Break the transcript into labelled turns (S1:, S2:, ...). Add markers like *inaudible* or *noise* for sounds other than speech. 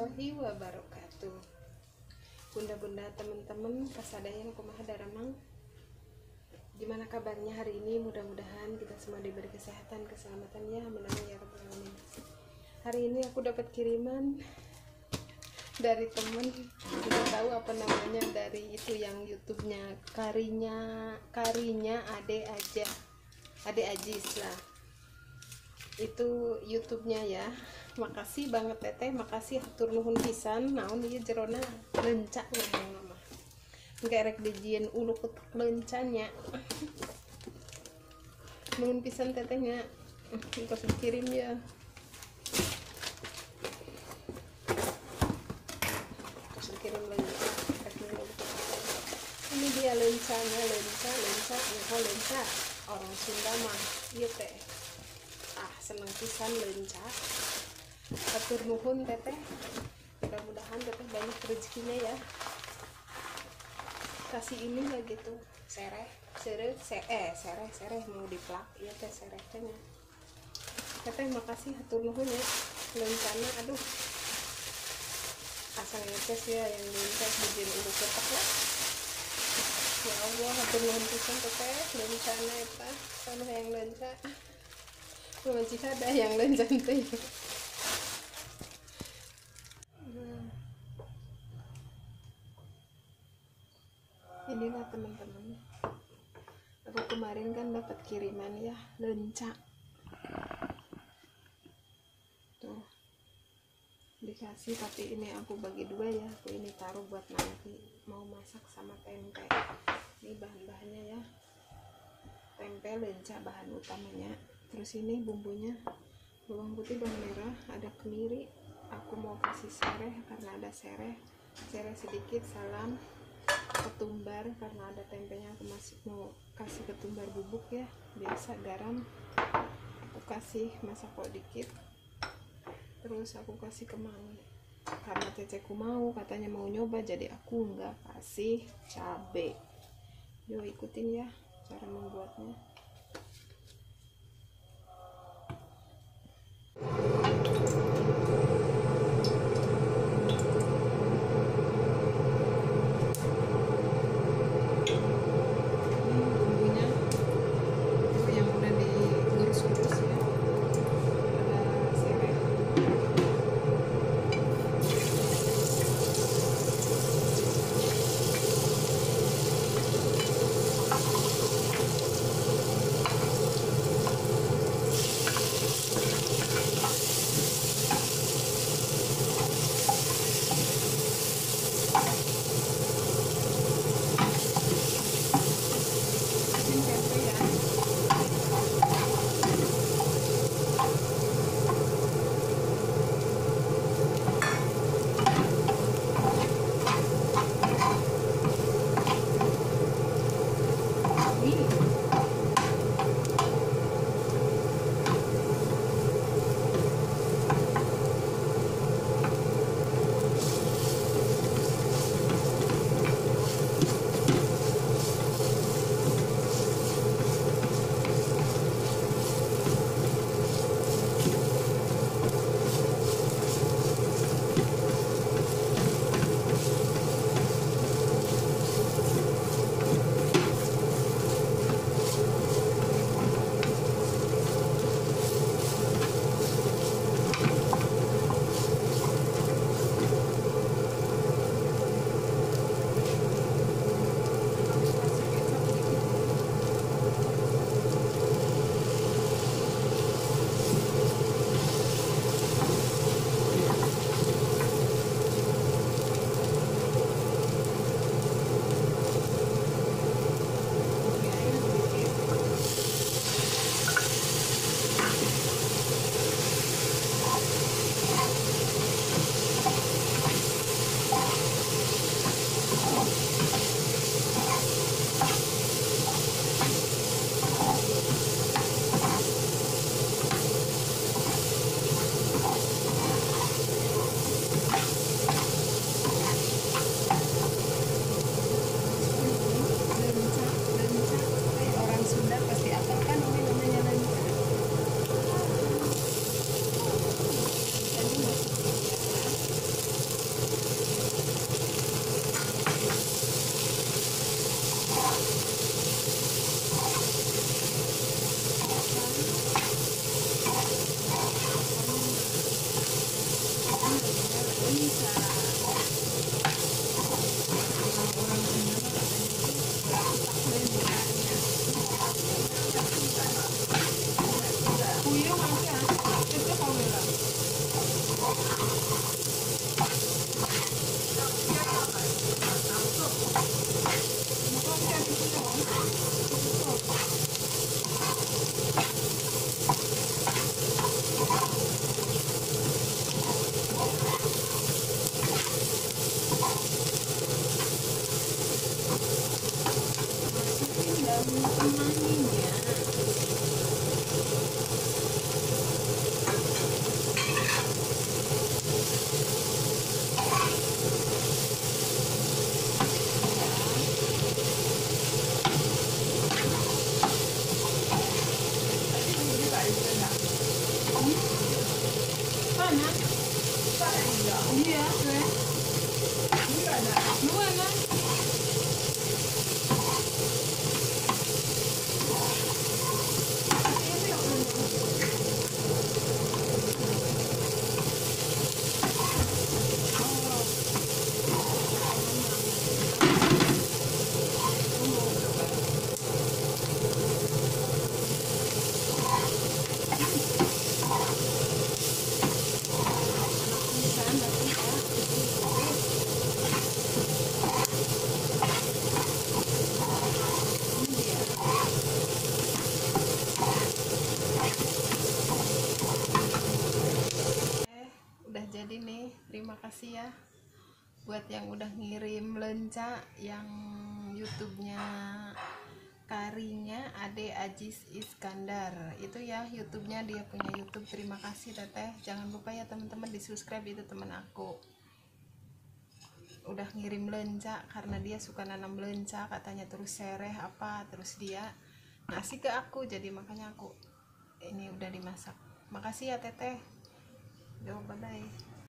S1: warahmatullahi wabarakatuh. Bunda-bunda teman-teman kasadayan kumaha daramang? Gimana kabarnya hari ini? Mudah-mudahan kita semua diberi kesehatan keselamatan ya amin ya Hari ini aku dapat kiriman dari temen tidak tahu apa namanya dari itu yang YouTube-nya karinya karinya ade aja. Ade ajis lah itu YouTube-nya ya. Makasih banget teteh. Makasih hatur nuhun pisan. Naon ieu jerona? Lencak ngomong enggak rek dijieun ulu kutak lencanya. *laughs* Nuhun pisan tetehnya engkos dikirim ya. Nuhun pisan. ini dia lencanya lenca lenca ya lenca orang Sunda mah. Iya teh seneng pisan lenca. Atur nuhun teteh. Mudah-mudahan teteh banyak rezekinya ya. Kasih ini lah gitu. Sereh sereh se eh sereh sereh mau diplak. Iya teh sereh teh nya. teteh makasih. Atur nuhun ya. Lencana aduh. Asal ngetes ya yang ngetes bikin ulu ketak lah. Ya Allah atur nuhun pisan teteh. Lencana eta sama yang lenca Cika ada yang lencan teh inilah teman-teman. Aku kemarin kan dapat kiriman ya lenca. Tuh. Dikasih tapi ini aku bagi dua ya. Aku ini taruh buat nanti mau masak sama tempe. Ini bahan-bahannya ya. Tempe lenca bahan utamanya terus ini bumbunya bawang putih bawang merah ada kemiri. Aku mau kasih sereh karena ada sereh. Sereh sedikit salam. Ketumbar karena ada tempenya. Aku masih mau kasih ketumbar bubuk ya. Biasa garam. Aku kasih masak kok dikit. Terus aku kasih kemangi karena ceceku mau katanya mau nyoba jadi aku nggak kasih cabe. Yuk ikutin ya cara membuatnya Thank you. Ya. Buat yang udah ngirim lenca yang YouTube-nya Karinya Ade Ajis Iskandar. Itu ya YouTube-nya dia punya YouTube. Terima kasih teteh. Jangan lupa ya teman-teman di subscribe itu teman aku. Udah ngirim lenca karena dia suka nanam lenca katanya terus sereh apa terus dia ngasih ke aku. Jadi makanya aku ini udah dimasak. Makasih ya teteh. Bye bye.